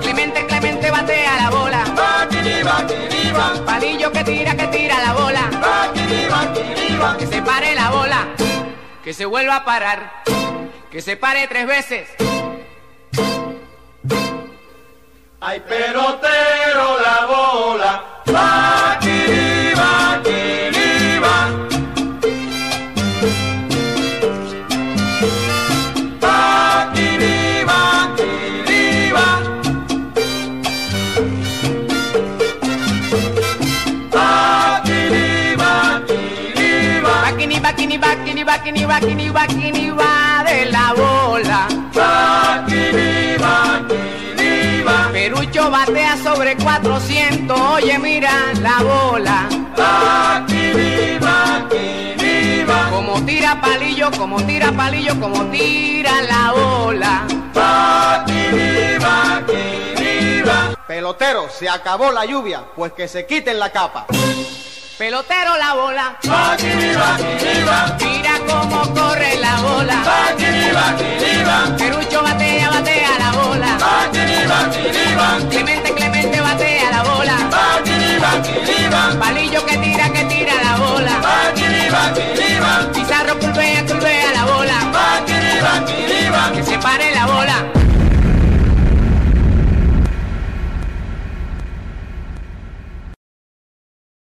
Clemente, Clemente batea la bola. Palillo que tira, que tira la bola. Que se pare la bola. Que se vuelva a parar. Que se pare tres veces. Ay, pelotero la bola. Baquini, baquini, baquini, baquini, baquini va de la bola. Vaquiri, vaquiri, va. Perucho batea sobre 400. Oye, mira la bola. Vaquiri, vaquiri, va. Como tira palillo, como tira palillo, como tira la bola. Vaquiri, vaquiri, va. Pelotero, se acabó la lluvia, pues que se quiten la capa. Pelotero la bola. Vaquiri, vaquiri, va. Mira cómo corre la bola. Vaquiri, va. Perucho batea, batea la bola. Vaquiri, vaquiri,